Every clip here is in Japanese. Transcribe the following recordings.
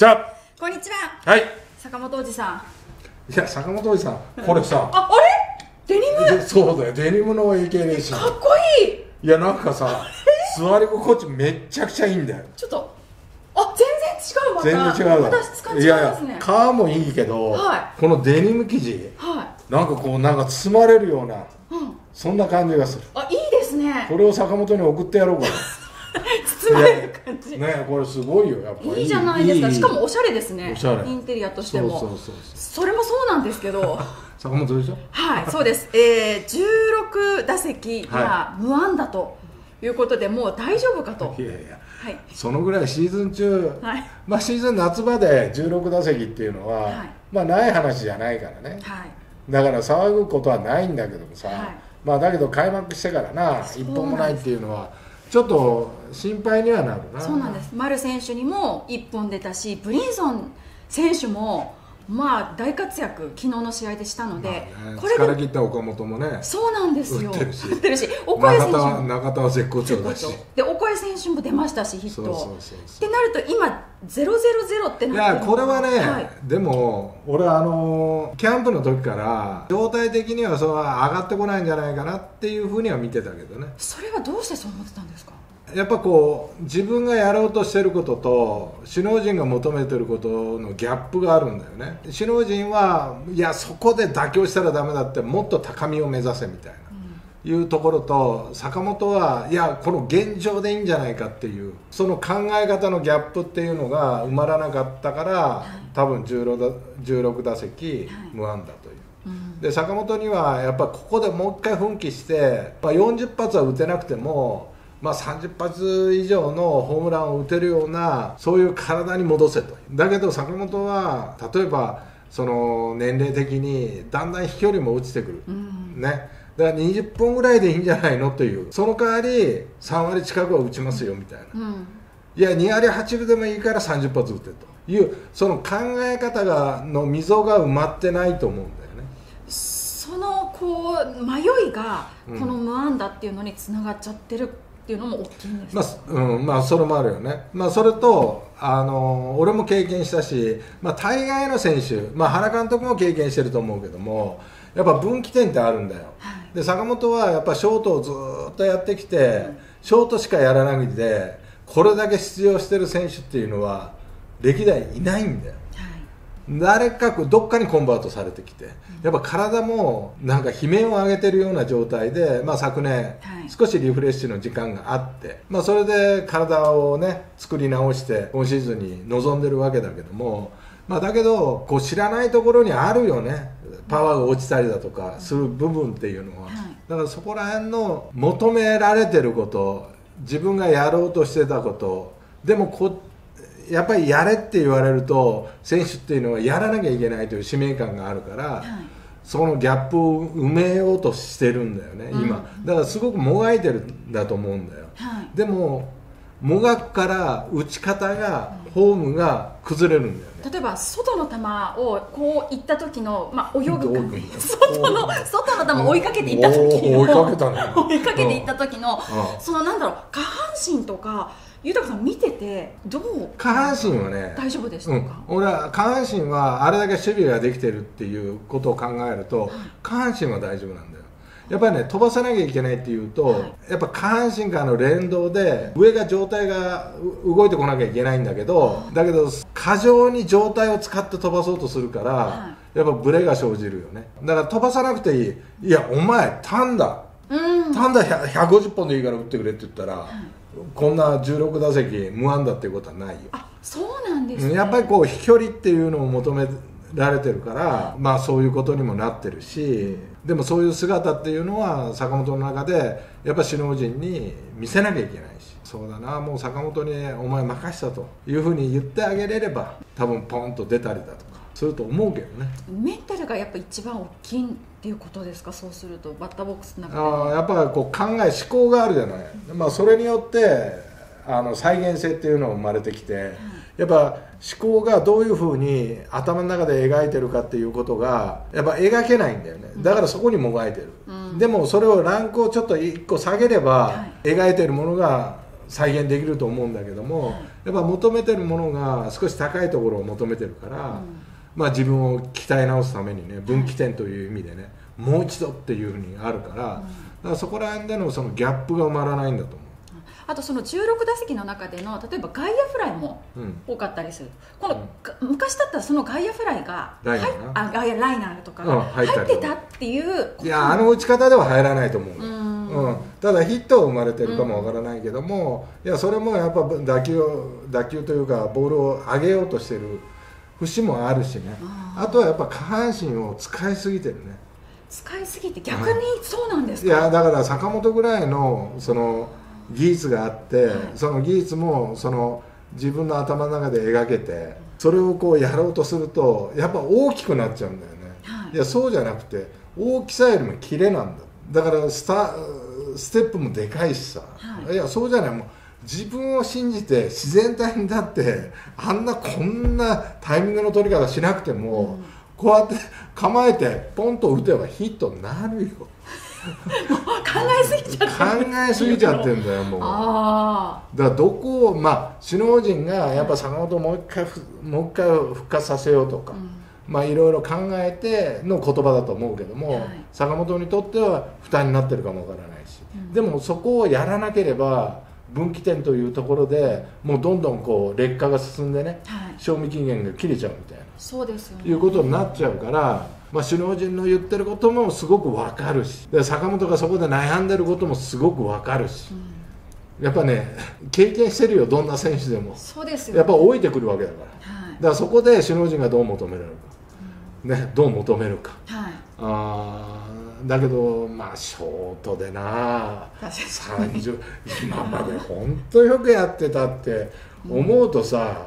じゃあ。こんにちは。はい。坂本おじさん。いや坂本おじさん。これさ。ああれ？デニム？でそうだよ。デニムの AK レーシングかっこいい。いやなんかさ座り心地めっちゃくちゃいいんだよ。ちょっと。あ全然違うまた。全然違うだ私使っいやいちゃいますね。や革もいいけど、はこのデニム生地はなんかこうなんか包まれるようないうん。そんな感じがする。あいいですね。これを坂本に送ってやろうか包まれる感じ。なねこれすごいよやっぱ。いいじゃないですか。いしかもおしゃれですね。インテリアとしても。そうそうそうそれもそうなんですけど。坂本でしょ？はいそうです、えー、16打席が無安打ということで、もう大丈夫かと。いやいやはい。そのぐらいシーズン中、はい。まあシーズン夏場で16打席っていうのは、はい。まあない話じゃないからね。はい。だから騒ぐことはないんだけどもさ、はい。まあだけど開幕してからなそう一本もないっていうのはちょっと心配にはなるな。そうなんです。丸選手にも1本出たしブリンソン選手もまあ大活躍昨日の試合でしたので、まあねこれ力で切った岡本もねそうなんですよ。打ってるし。中田は絶好調だし。でオコエ選手も出ましたしヒット。ってなると今000っていやなってるのこれはね、はい。でも俺はあのキャンプの時から状態的にはそう上がってこないんじゃないかなっていうふうには見てたけどね。それはどうしてそう思ってたんですか？やっぱこう自分がやろうとしてることと首脳陣が求めてることのギャップがあるんだよね。首脳陣はいやそこで妥協したらダメだってもっと高みを目指せみたいな、いうところと坂本はいやこの現状でいいんじゃないかっていうその考え方のギャップっていうのが埋まらなかったから、多分 16, 打16打席無安打という。うん。で坂本にはやっぱここでもう一回奮起して、まあ、40発は打てなくても、まあ、30発以上のホームランを打てるようなそういう体に戻せと。だけど坂本は例えばその年齢的にだんだん飛距離も落ちてくる、うん。ね。だから20本ぐらいでいいんじゃないのという。その代わり3割近くは打ちますよみたいな。うん。いや2割8分でもいいから30発打てというその考え方がの溝が埋まってないと思うんだよね。そのこう迷いがうん。この無安打っていうのにつながっちゃってるっていうのも大きいんですまあ、うん、まあ、それもあるよね。まあ、それと、あの、俺も経験したし、まあ、大概の選手、まあ、原監督も経験してると思うけども、やっぱ分岐点ってあるんだよ。はいで、坂本はやっぱショートをずーっとやってきて、ショートしかやらないで、これだけ出場してる選手っていうのは、歴代いないんだよ。はい誰かどっかにコンバートされてきて、やっぱ体もなんか悲鳴を上げてるような状態で、まあ、昨年、はい。少しリフレッシュの時間があって、まあ、それで体をね作り直して今シーズンに臨んでるわけだけども、まあ、だけどこう知らないところにあるよねパワーが落ちたりだとかする部分っていうのは、はい。だからそこら辺の求められてること自分がやろうとしてたことでもこやっぱりやれって言われると選手っていうのはやらなきゃいけないという使命感があるから、はい。そのギャップを埋めようとしてるんだよね、うん。今。だからすごくもがいてるんだと思うんだよ。はい。でももがくから打ち方がフォームが崩れるんだよね。例えば外の球をこう行った時の、まあ、泳ぐ感じ。外の外の球を追いかけていった時の。追いかけていった時の、うん。そのなんだろう下半身とか豊さん見ててどう？下半身はね大丈夫でしたうん。か、、俺は下半身はあれだけ守備ができてるっていうことを考えると下半身は大丈夫なんだよ。やっぱりね飛ばさなきゃいけないっていうと、はい。やっぱ下半身からの連動で上が状態がう動いてこなきゃいけないんだけどだけど過剰に状態を使って飛ばそうとするから、はやっぱブレが生じるよね。だから飛ばさなくていい。いやお前単打うん。単打100 150本でいいから打ってくれって言ったら、こんな16打席無安打っていうことはないよ。あそうなんですね。やっぱりこう飛距離っていうのを求められてるから、まあそういうことにもなってるしでもそういう姿っていうのは坂本の中でやっぱ首脳陣に見せなきゃいけないしそうだなもう坂本にお前任したというふうに言ってあげれれば多分ポンと出たりだとかすると思うけどね。メンタルがやっぱ一番大きいっていうことですか？そうするとバッターボックスの中で。あーやっぱりこう考え思考があるじゃない、まあ、それによってあの再現性っていうのが生まれてきて、やっぱ思考がどういうふうに頭の中で描いてるかっていうことがやっぱ描けないんだよね。だからそこにもがいてる、うん。でもそれをランクをちょっと一個下げれば、は描い。てるものが再現できると思うんだけども、はいやっぱ求めてるものが少し高いところを求めてるから、うんまあ、自分を鍛え直すためにね分岐点という意味でねもう一度っていうふうにあるから,、だからそこら辺でのそのギャップが埋まらないんだと思あとその16打席の中での例えば外野フライもう。うん。多かったりする。この、が昔だったらその外野フライがライナーあ外野ライナーとかうんが入ってたっていう。いやあの打ち方では入らないと思う、ううん。ん。ただヒットは生まれてるかもわからないけども、いやそれもやっぱ打球を打球というかボールを上げようとしてる節もあるしね。あとはやっぱ下半身を使いすぎてるね。使いすぎて逆にそうなんですか？いやだから坂本ぐらいのその技術があって、はい。その技術もその自分の頭の中で描けてそれをこうやろうとするとやっぱ大きくなっちゃうんだよね、はい。いやそうじゃなくて大きさよりもキレなんだ。だからスタステップもでかいしさ、はい。い、やそうじゃない。もう自分を信じて自然体になってあんなこんなタイミングの取り方しなくても、うん。こうやって構えてポンと打てばヒットになるよ。考えすぎちゃって考えすぎちゃってんだよもう。あだからどこをまあ首脳陣がやっぱ坂本をもう一回ふもう一回復活させようとか、あ、うん。まあいろいろ考えての言葉だと思うけども、はい。坂本にとっては負担になってるかもわからないし、うん。でもそこをやらなければ分岐点というところでもうどんどんこう劣化が進んでねはい。賞味期限が切れちゃうみたいな。そうですよね。いうことになっちゃうから、まあ、首脳陣の言ってることもすごくわかるしで坂本がそこで悩んでることもすごくわかるし。うん。やっぱね経験してるよどんな選手でも。そうですよやっぱ老いてくるわけだから。はい。だからそこで首脳陣がどう求められるか、ね、どう求めるか。はい。あーだけどまあショートでな。確かに。30今まで本当よくやってたって思うとさ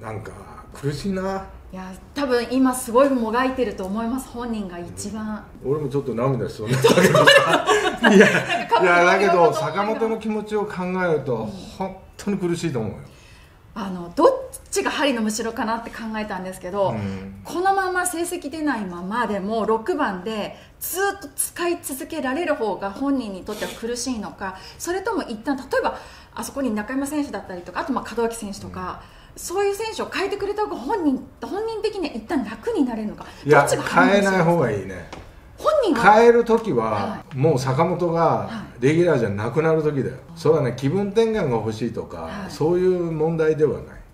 なんか苦しいな。いや多分今すごいもがいてると思います本人が一番。俺もちょっと涙しそうになったけどさ。いやいやだけど。坂本の気持ちを考えると本当に苦しいと思うよ、あのどっちが針のむしろかなって考えたんですけど、うん。このまま成績出ないままでも6番でずっと使い続けられる方が本人にとっては苦しいのかそれとも一旦例えばあそこに中山選手だったりとかあとまあ門脇選手とか、そういう選手を変えてくれた方が本人本人的には一旦楽になれるのかいやどっちが変えない方がいいね。本人は変える時ははもう坂本がはレギュラーじゃなくなる時だよ。それはね気分転換が欲しいとか、はい。そういう問題ではない。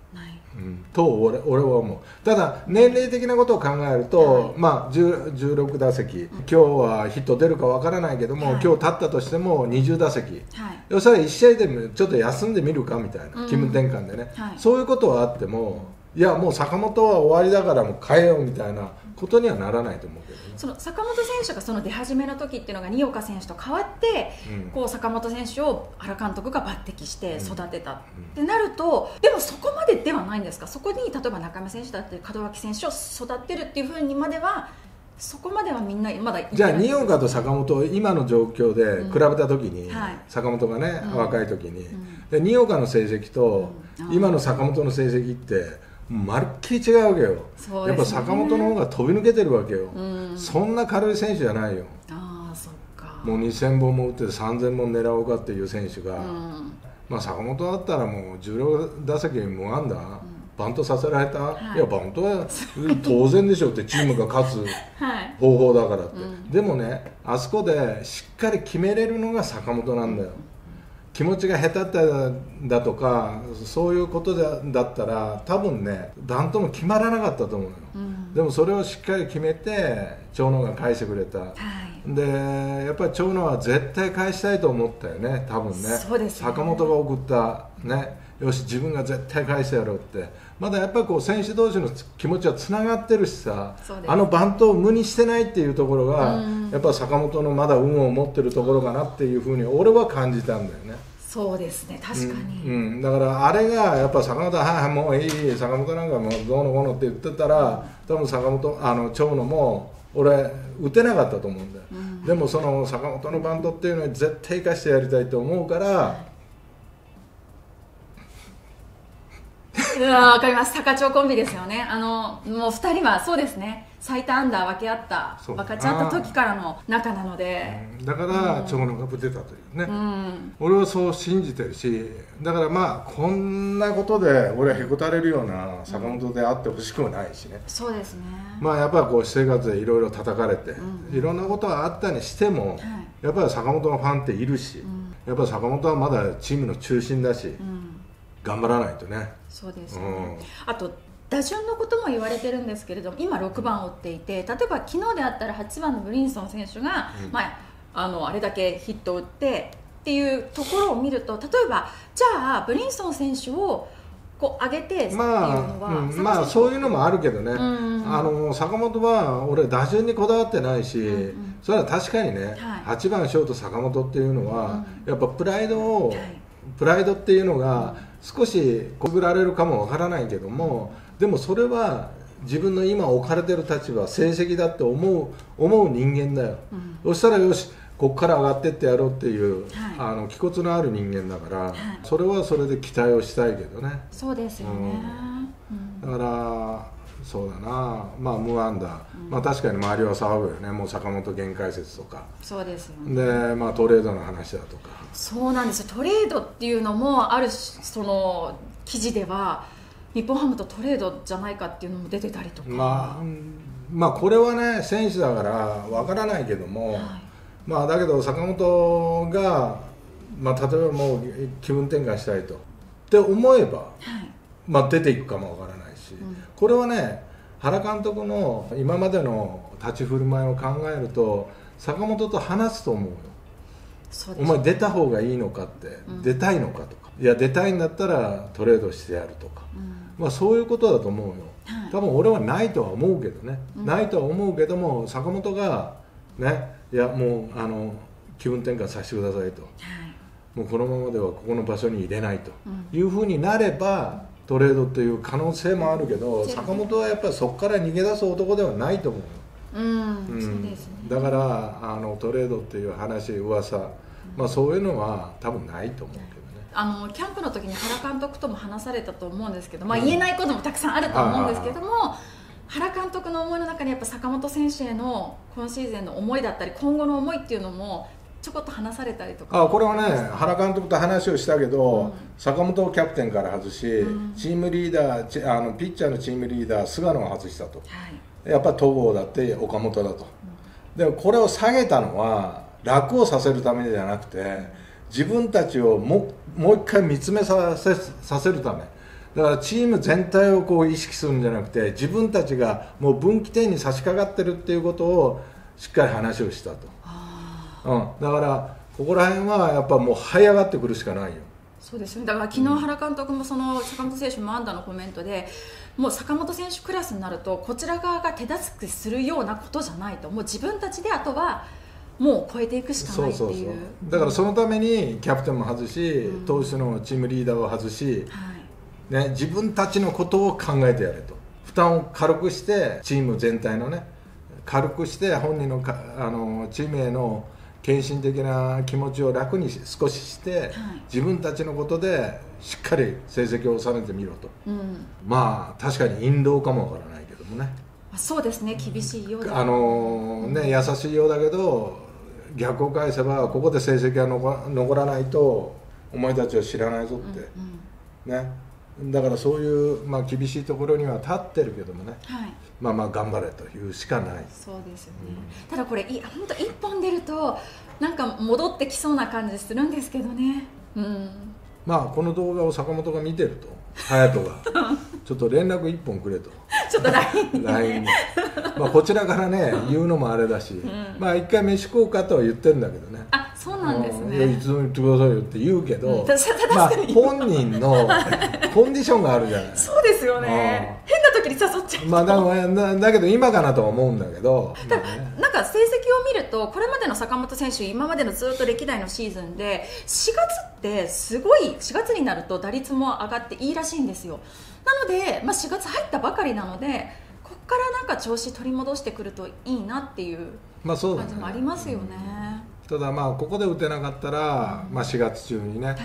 うん。と俺俺は思う。ただ年齢的なことを考えると、はい。まあ10 16打席、今日はヒット出るかわからないけども、はい。今日立ったとしても20打席。はい。要するに1試合でもちょっと休んでみるかみたいな、うん。気分転換でね、はい。そういうことはあってもいやもう坂本は終わりだからもう変えようみたいなことにはならないと思うけどね、その坂本選手がその出始めの時っていうのが新岡選手と変わって、うん。こう坂本選手を原監督が抜擢して育てたっうん。てなると、でもそこまでではないんですか？そこに例えば中山選手だったり門脇選手を育てるっていうふうにまではそこまではみんなまだじゃあ新岡と坂本を今の状況で比べた時に、はい。坂本がね、うん。若い時に、んで新岡の成績と、今の坂本の成績ってまるっきり違うわけよ、やっぱ坂本の方が飛び抜けてるわけよ、うん。そんな軽い選手じゃないよ。ああそっか。もう2000本も打って3000本狙おうかっていう選手が、うん。まあ、坂本だったらもう16打席無安打、バントさせられた、はい。い、やバントは当然でしょってチームが勝つ はい。方法だからって、うん。でもねあそこでしっかり決めれるのが坂本なんだよ、気持ちが下手だだとかそういうことだだったら多分ねバントも決まらなかったと思うよ、うん。でもそれをしっかり決めて長野が返してくれた。はい。でやっぱり長野は絶対返したいと思ったよね多分ね。ね。坂本が送ったねよし自分が絶対返してやろうって。まだやっぱりこう選手同士の気持ちはつながってるしさ。あのバントを無にしてないっていうところが、うん。やっぱ坂本のまだ運を持ってるところかなっていうふうに俺は感じたんだよね。そうですね確かに、うんうん。だからあれがやっぱ坂本ははいはいもういい坂本なんかもうどうのこうのって言ってたら多分坂本あの長野も俺打てなかったと思うんだよ、うん。でもその坂本のバントっていうのは絶対生かしてやりたいと思うから、うわわかります。高町コンビですよね。あのもう2人はそうですね。最多アンダー分け合った分かち合った時からの仲なので。だから長野が出たというね、うん。俺はそう信じてるしだからまあこんなことで俺はへこたれるような坂本であってほしくもないしね、そうですね。まあやっぱこう私生活でいろいろ叩かれて、うん。いろんなことがあったにしても、はい。やっぱり坂本のファンっているし、ん。やっぱり坂本はまだチームの中心だし、うん頑張らないとね。そうですね、うん。あと打順のことも言われてるんですけれども今6番を打っていて例えば昨日であったら8番のブリンソン選手が、うん。まあ、あのあれだけヒットを打ってっていうところを見ると例えばじゃあブリンソン選手をこう上げてまあ、は、うん。まあそういうのもあるけどね、んあの坂本は俺打順にこだわってないし、んうん。それは確かにね、はい。8番ショート坂本っていうのは、うやっぱプライドを、はい。プライドっていうのが少しこぐられるかもわからないけども、でもそれは自分の今置かれてる立場成績だって思う思う人間だよ、うん。そしたらよしここから上がってってやろうっていう、はい。あの気骨のある人間だから、い。それはそれで期待をしたいけどね。そうですよね、うん。だからそうだな。まあ無安打、まあ確かに周りは騒ぐよね。もう坂本限界説とか。そうですよね。でまあトレードの話だとか。そうなんですよ。トレードっていうのもあるしその記事では日本ハムとトレードじゃないかっていうのも出てたりとか、まあうんまあこれはね選手だからわからないけども、はい。まあだけど坂本が、まあ、例えばもう気分転換したいと。って思えば、はい。まあ、出ていくかもわからないし、んこれはね原監督の今までの立ち振る舞いを考えると坂本と話すと思うよ。お前出た方がいいのかって、うん。出たいのかとか。いや出たいんだったらトレードしてやるとか、うん。まあ、そういうことだと思うよ、はい。多分俺はないとは思うけどね、うん。ないとは思うけども坂本がねいやもうあの気分転換させてくださいと。はい。もうこのままではここの場所に入れないとうん。いうふうになればトレードっていう可能性もあるけど坂本はやっぱりそこから逃げ出す男ではないと思うよ。うん、だからあのトレードっていう話噂、まあ、そういうのは多分ないと思うけどね。あのキャンプの時に原監督とも話されたと思うんですけど、まあ、言えないこともたくさんあると思うんですけども、原監督の思いの中にやっぱ坂本選手への今シーズンの思いだったり今後の思いっていうのもちょこっと話されたりとか。あこれはね原監督と話をしたけど、うん。坂本をキャプテンから外し、うん。チームリーダーチあのピッチャーのチームリーダー菅野を外したと。はい。やっぱ戸郷だって岡本だと、でもこれを下げたのは楽をさせるためじゃなくて自分たちをもうもう一回見つめさせさせるため。だからチーム全体をこう意識するんじゃなくて自分たちがもう分岐点に差し掛かってるっていうことをしっかり話をしたと、あうん、だからここら辺はやっぱもう這い上がってくるしかないよ。そうですよね。だから昨日原監督もその坂本選手もアンダーのコメントでもう坂本選手クラスになるとこちら側が手助けするようなことじゃないともう自分たちであとはもう超えていくしかないっていう。そうそうそう。だからそのためにキャプテンも外し、うん。投手のチームリーダーを外し、はい。ね、自分たちのことを考えてやれと。負担を軽くしてチーム全体のね軽くして本人のかあのチームへの献身的な気持ちを楽にし少しして、自分たちのことでしっかり成績を収めてみろと。うん。まあ確かに引導かもわからないけどもね。まあそうですね。厳しいようだあのね優しいようだけど逆を返せばここで成績が残残らないとお前たちは知らないぞって、うん。ねだからそういう、まあ、厳しいところには立ってるけどもね。はい。まあまあ頑張れというしかない。そうですよね、ただこれい本当一本出るとなんか戻ってきそうな感じするんですけどね。うん。まあこの動画を坂本が見てると隼人が。ちょっと連絡一本くれと。ちょっと LINE にまあこちらからね言うのもあれだし、まあ一回飯食おうかとは言ってるんだけどね。あそうなんですうんいつでも言ってくださいよって言うけど、まあ本人のコンディションがあるじゃない。そうですよね。変な時に誘っちゃう。まあだだだけど今かなとは思うんだけど、まあねなんか成績を見るとこれまでの坂本選手今までのずっと歴代のシーズンで4月ってすごい4月になると打率も上がっていいらしいんですよ。なので、まあ、4月入ったばかりなのでここからなんか調子取り戻してくるといいなっていう感じもありますよね、ただまあここで打てなかったら、まあ、4月中にねはい。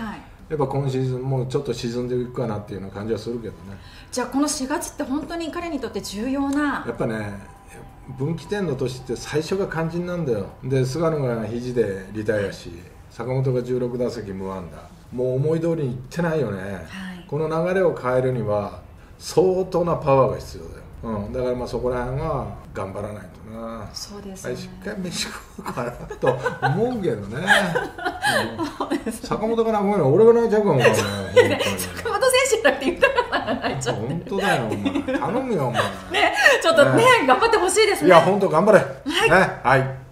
やっぱ今シーズンもうちょっと沈んでいくかなっていうような感じはするけどね。じゃあこの4月って本当に彼にとって重要なやっぱね分岐点の年って最初が肝心なんだよ。で菅野が肘でリタイアし坂本が16打席無安打。もう思い通りにいってないよね、はい。この流れを変えるには相当なパワーが必要だよ、うん、だからまあそこら辺は頑張らないとな。そうですよねかり飯食うかなと思うけどね、うん坂本が泣くの俺が泣いちゃうかもわかんない本当に坂本選手だって言ったから泣いちゃう本当だよお前。頼むよお前。ねちょっとね、ね。頑張ってほしいですね。いや本当頑張れ。ねはい